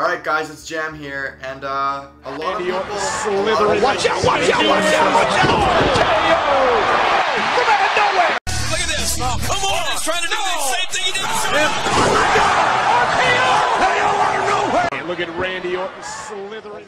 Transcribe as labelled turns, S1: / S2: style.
S1: Alright guys, it's Jam here, and uh, a lot
S2: Randy
S1: of
S2: Orton
S1: people...
S2: slithering.
S3: Watch out, watch out, watch out, watch out! From out of nowhere!
S4: Look at this. Oh, come on. He's trying to do the same thing he did.
S3: RKO! RKO out of nowhere!
S2: Look at Randy Orton slithering.